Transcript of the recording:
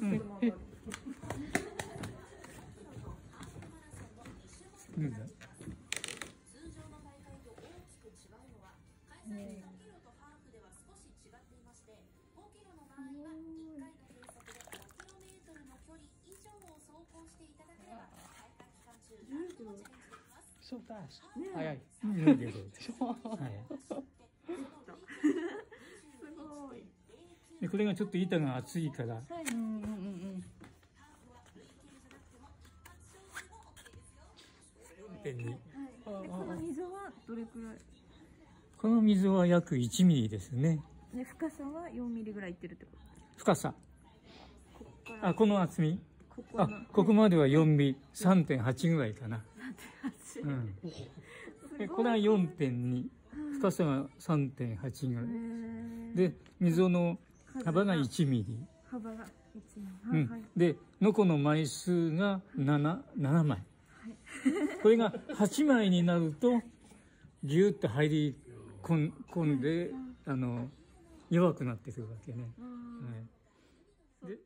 うん、えうい。うん、でしょ。はい。すごい。で、これがちょっと板が厚いから。はい、うんうんうん。4.2。この溝はどれくらい？この溝は約1ミリですね。で、深さは4ミリぐらいいってるってこと？深さ。こあ、この厚み？ここあ、ここまでは4ミリ、3.8ぐらいかな。3.8。うん。で、これは4.2。深さが3.8ぐらい。で、溝の幅が1ミリ。幅が1ミリ。うん。で、のこの枚数が7、7枚。これが8枚になるとギュッと入り込んであの弱くなってくるわけね。はい、で